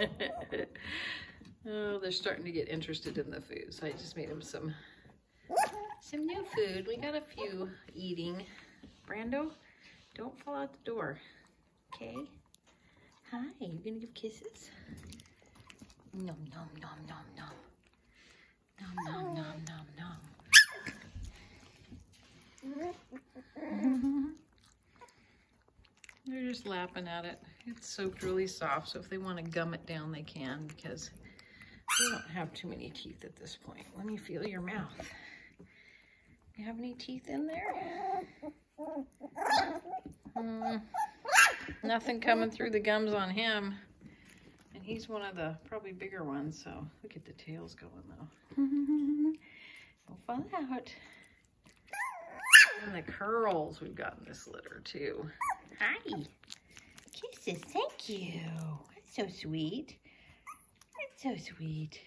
oh, they're starting to get interested in the food. So I just made them some some new food. We got a few eating. Brando, don't fall out the door. Okay? Hi, you gonna give kisses? Nom nom nom nom nom. Nom nom nom nom nom. They're just lapping at it. It's soaked really soft, so if they want to gum it down, they can because they don't have too many teeth at this point. Let me feel your mouth. You have any teeth in there? Mm, nothing coming through the gums on him. And he's one of the probably bigger ones, so look at the tails going though. Don't fall out. The curls we've got in this litter too. Hi. Kisses, thank you. That's so sweet. That's so sweet.